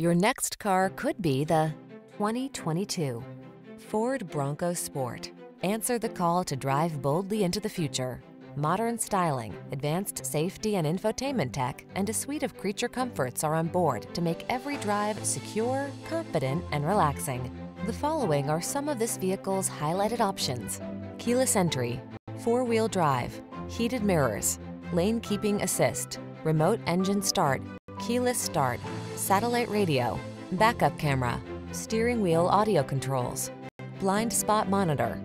Your next car could be the 2022 Ford Bronco Sport. Answer the call to drive boldly into the future. Modern styling, advanced safety and infotainment tech, and a suite of creature comforts are on board to make every drive secure, confident, and relaxing. The following are some of this vehicle's highlighted options. Keyless entry, four-wheel drive, heated mirrors, lane keeping assist, remote engine start, keyless start, satellite radio, backup camera, steering wheel audio controls, blind spot monitor,